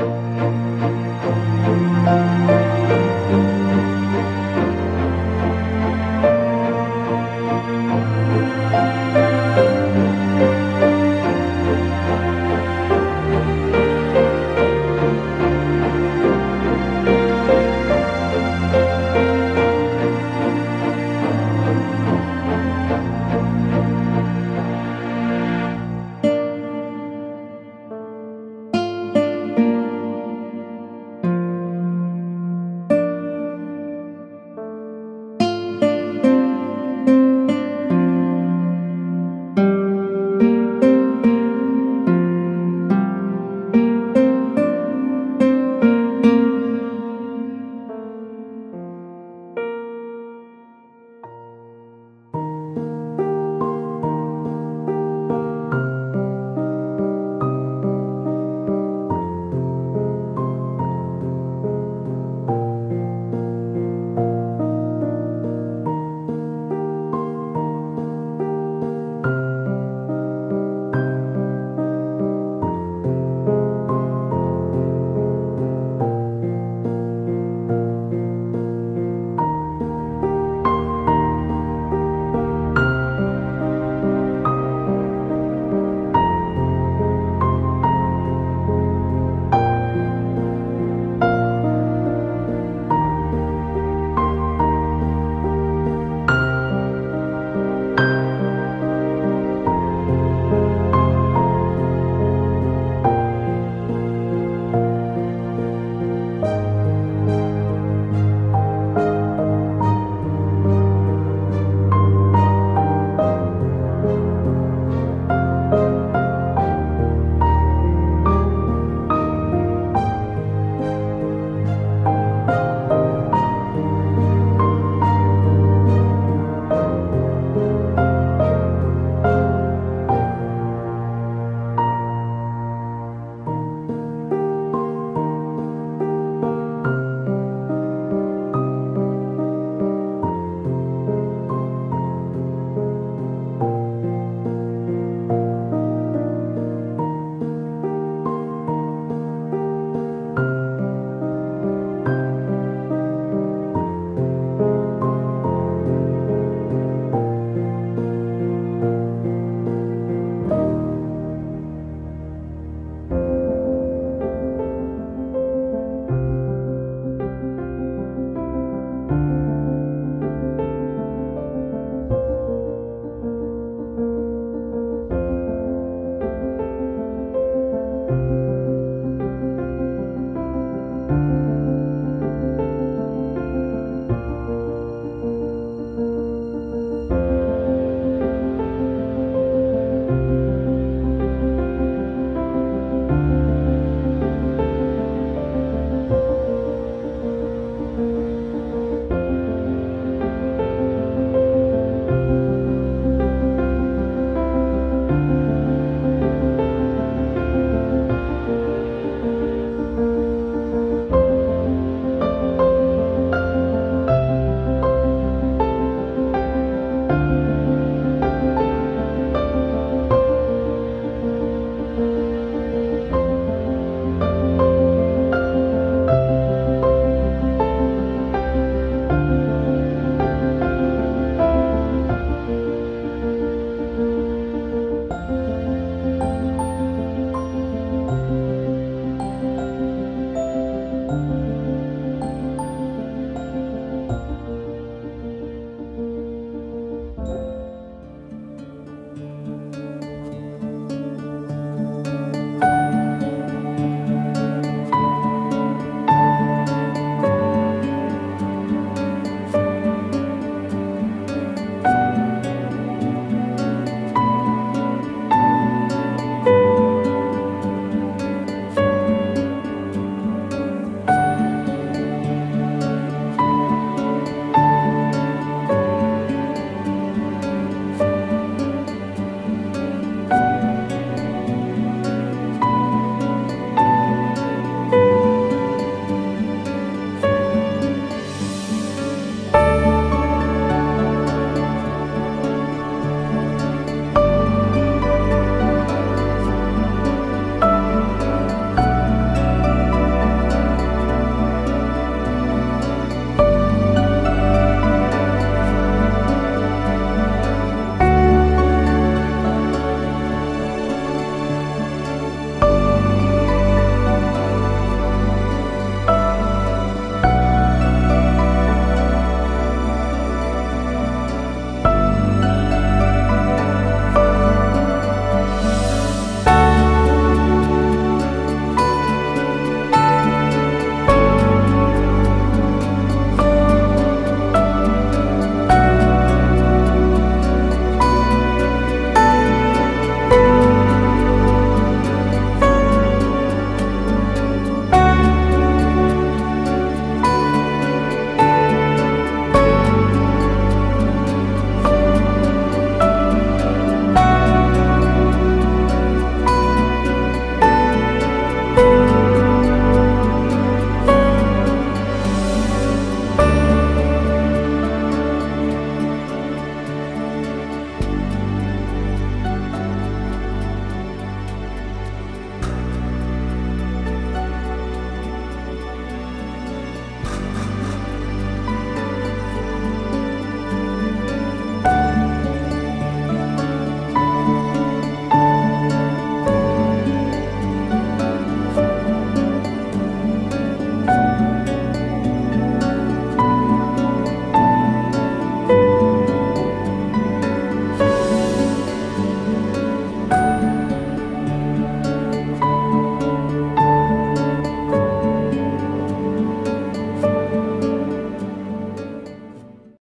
Música